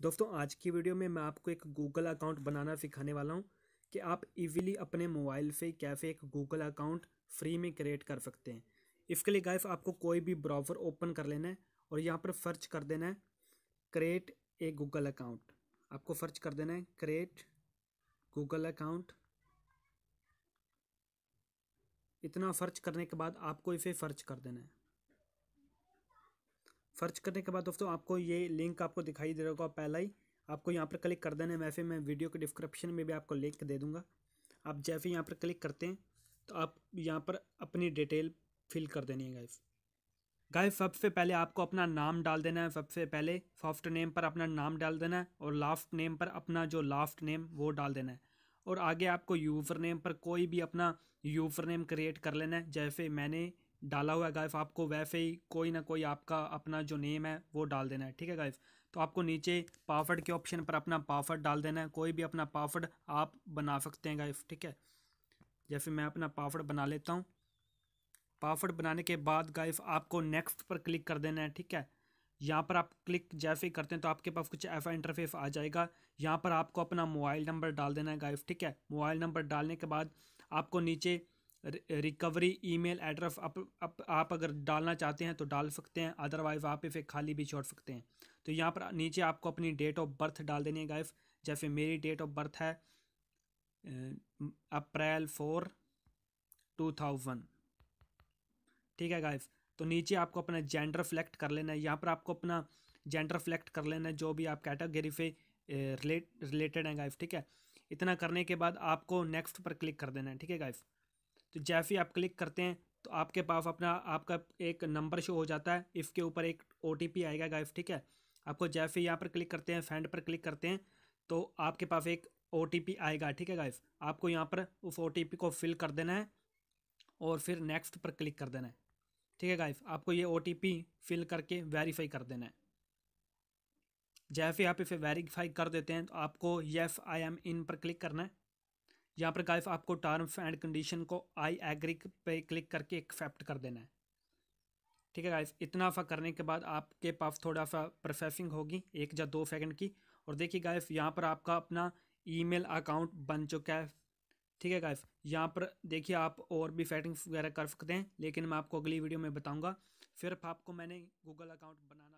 दोस्तों, आज की वीडियो में मैं आपको एक गूगल अकाउंट बनाना सिखाने वाला हूँ कि आप इजीली अपने मोबाइल से कैसे एक गूगल अकाउंट फ्री में क्रिएट कर सकते हैं। इसके लिए गाइस आपको कोई भी ब्राउज़र ओपन कर लेना है और यहाँ पर सर्च कर देना है क्रिएट ए गूगल अकाउंट आपको सर्च कर देना है क्रिएट गूगल अकाउंट इतना सर्च करने के बाद आपको इसे सर्च कर देना है। सर्च करने के बाद दोस्तों, आपको ये लिंक आपको दिखाई दे रहा होगा पहला ही। आपको यहाँ पर क्लिक कर देना है। वैसे मैं वीडियो के डिस्क्रिप्शन में भी आपको लिंक दे दूँगा। आप जैसे यहाँ पर क्लिक करते हैं तो आप यहाँ पर अपनी डिटेल फिल कर देनी है गाइस गाइस सबसे पहले आपको अपना नाम डाल देना है। सबसे पहले फ़र्स्ट नेम पर अपना नाम डाल देना है और लास्ट नेम पर अपना जो लास्ट नेम वो डाल देना है। और आगे आपको यूज़र नेम पर कोई भी अपना यूज़र नेम क्रिएट कर लेना है। जैसे मैंने डाला हुआ है गाइफ आपको वैसे ही कोई ना कोई आपका अपना जो नेम है, वो डाल देना है, ठीक है गाइफ तो आपको नीचे पासवर्ड के ऑप्शन पर अपना पासवर्ड डाल देना है। कोई भी अपना पासवर्ड आप बना सकते हैं गाइफ ठीक है? जैसे मैं अपना पासवर्ड बना लेता हूँ। पासवर्ड बनाने के बाद गाइफ आपको नेक्स्ट पर क्लिक कर देना है, ठीक है? यहाँ पर आप क्लिक जैसे ही करते हैं तो आपके पास कुछ ऐसा इंटरफेस आ जाएगा। यहाँ पर आपको अपना मोबाइल नंबर डाल देना है गाइफ ठीक है? मोबाइल नंबर डालने के बाद आपको नीचे रिकवरी ईमेल एड्रेस आप, आप आप अगर डालना चाहते हैं तो डाल सकते हैं अदरवाइज़ आप इसे खाली भी छोड़ सकते हैं। तो यहाँ पर नीचे आपको अपनी डेट ऑफ़ बर्थ डाल देनी है गाइफ जैसे मेरी डेट ऑफ़ बर्थ है अप्रैल फोर टू थाउज़ेंड ठीक है गाइफ तो नीचे आपको अपना जेंडर फ्लेक्ट कर लेना है। यहाँ पर आपको अपना जेंडर फ्लेक्ट कर लेना है जो भी आप कैटेगरी से रिलेट रिलेटेड हैं गाइफ ठीक है? इतना करने के बाद आपको नेक्स्ट पर क्लिक कर देना है। ठीक है गाइफ तो जैसे ही आप क्लिक करते हैं तो आपके पास अपना, आपका एक नंबर शो हो जाता है। इसके ऊपर एक ओटीपी आएगा गाइफ ठीक है? आपको जैसे यहाँ पर क्लिक करते हैं फैंड पर क्लिक करते हैं तो आपके पास एक ओटीपी आएगा, ठीक है गाइफ आपको यहाँ पर उस ओ को फिल कर देना है और फिर नेक्स्ट पर क्लिक कर देना है, ठीक है गाइफ आपको ये ओटीपी फिल करके वेरीफाई कर देना है। जैसे आप इसे वेरीफाई कर देते हैं तो आपको येस आई एम इन पर क्लिक करना है। यहाँ पर गाइफ आपको टर्म्स एंड कंडीशन को आई एग्री पे क्लिक करके एक्सेप्ट कर देना है। ठीक है गाइफ इतना सा करने के बाद आपके पास थोड़ा सा प्रोसेसिंग होगी, एक या दो सेकंड की। और देखिए गाइफ यहाँ पर आपका अपना ईमेल अकाउंट बन चुका है। ठीक है गाइफ यहाँ पर देखिए आप और भी सेटिंग्स वगैरह कर सकते हैं, लेकिन मैं आपको अगली वीडियो में बताऊँगा। फिर आपको मैंने गूगल अकाउंट बनाना